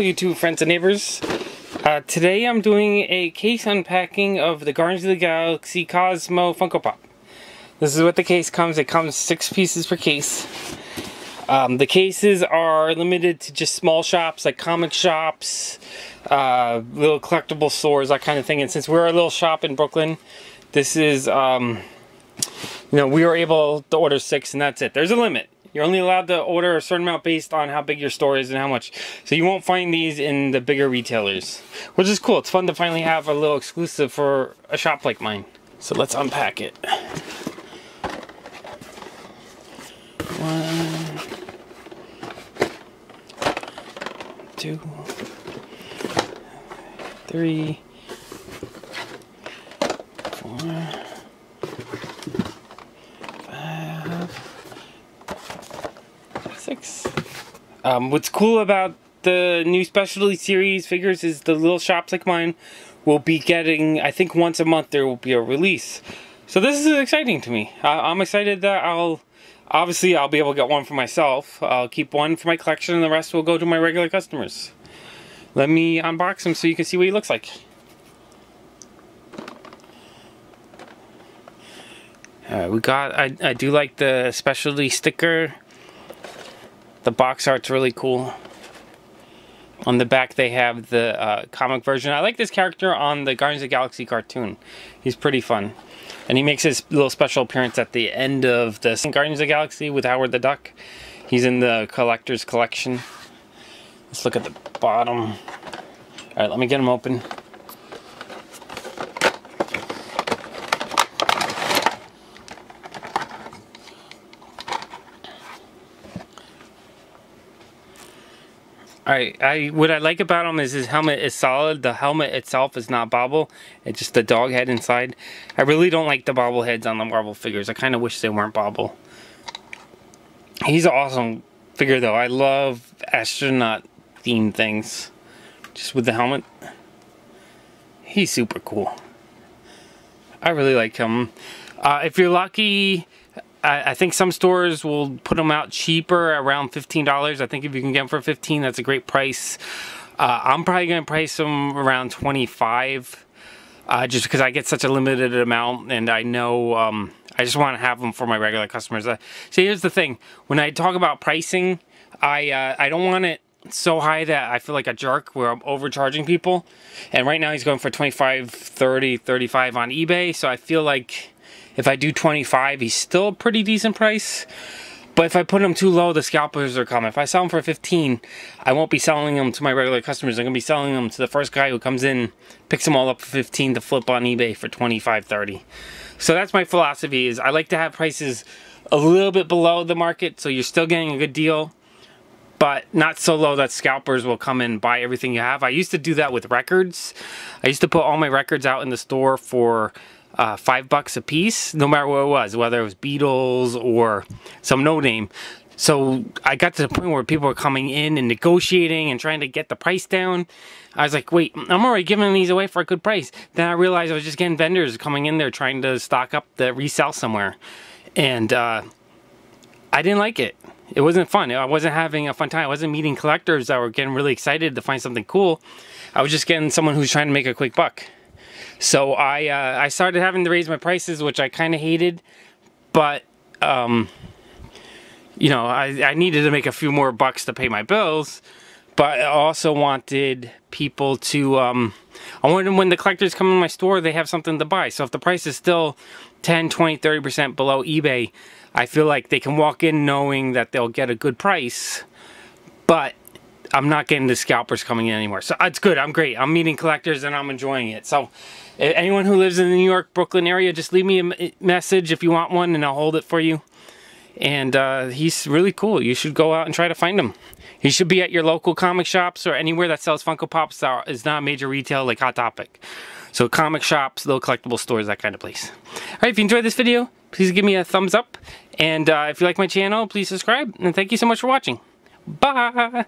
YouTube friends and neighbors. Uh, today I'm doing a case unpacking of the Guardians of the Galaxy Cosmo Funko Pop. This is what the case comes. It comes six pieces per case. Um, the cases are limited to just small shops like comic shops, uh, little collectible stores, that kind of thing. And since we're a little shop in Brooklyn, this is, um, you know, we were able to order six and that's it. There's a limit. You're only allowed to order a certain amount based on how big your store is and how much. So you won't find these in the bigger retailers, which is cool. It's fun to finally have a little exclusive for a shop like mine. So let's unpack it. One, two, three, six. Um, what's cool about the new specialty series figures is the little shops like mine will be getting, I think once a month there will be a release. So this is exciting to me. I I'm excited that I'll, obviously I'll be able to get one for myself. I'll keep one for my collection and the rest will go to my regular customers. Let me unbox him so you can see what he looks like. Uh, we got, I, I do like the specialty sticker the box art's really cool. On the back they have the uh, comic version. I like this character on the Guardians of the Galaxy cartoon. He's pretty fun. And he makes his little special appearance at the end of the Guardians of the Galaxy with Howard the Duck. He's in the collector's collection. Let's look at the bottom. Alright, let me get him open. I, I what I like about him is his helmet is solid. The helmet itself is not bobble. It's just the dog head inside. I really don't like the bobble heads on the Marvel figures. I kind of wish they weren't bobble. He's an awesome figure though. I love astronaut themed things. Just with the helmet. He's super cool. I really like him. Uh, if you're lucky, I, I, think some stores will put them out cheaper, around $15. I think if you can get them for 15 that's a great price. Uh, I'm probably going to price them around 25 uh, just because I get such a limited amount and I know um, I just want to have them for my regular customers. Uh, see, here's the thing. When I talk about pricing, I, uh, I don't want it so high that I feel like a jerk where I'm overcharging people. And right now he's going for 25, 30, 35 on eBay. So I feel like if I do 25, he's still a pretty decent price. But if I put them too low, the scalpers are coming. If I sell them for 15, I won't be selling them to my regular customers. I'm going to be selling them to the first guy who comes in, picks them all up for 15 to flip on eBay for 25, 30. So that's my philosophy is I like to have prices a little bit below the market so you're still getting a good deal but not so low that scalpers will come and buy everything you have. I used to do that with records. I used to put all my records out in the store for uh, five bucks a piece, no matter what it was, whether it was Beatles or some no name. So I got to the point where people were coming in and negotiating and trying to get the price down. I was like, wait, I'm already giving these away for a good price. Then I realized I was just getting vendors coming in there trying to stock up the resell somewhere. And uh, I didn't like it. It wasn't fun. I wasn't having a fun time. I wasn't meeting collectors that were getting really excited to find something cool. I was just getting someone who's trying to make a quick buck. So I uh, I started having to raise my prices, which I kind of hated, but um, you know I, I needed to make a few more bucks to pay my bills, but I also wanted people to um, I wanted when the collectors come in my store they have something to buy. So if the price is still 10, 20, 30% below eBay, I feel like they can walk in knowing that they'll get a good price, but I'm not getting the scalpers coming in anymore. So it's good. I'm great. I'm meeting collectors and I'm enjoying it. So anyone who lives in the New York, Brooklyn area, just leave me a message if you want one and I'll hold it for you. And uh, he's really cool. You should go out and try to find him. He should be at your local comic shops or anywhere that sells Funko Pops that is not a major retail like Hot Topic. So comic shops, little collectible stores, that kind of place. Alright, if you enjoyed this video, please give me a thumbs up. And uh, if you like my channel, please subscribe. And thank you so much for watching. Bye!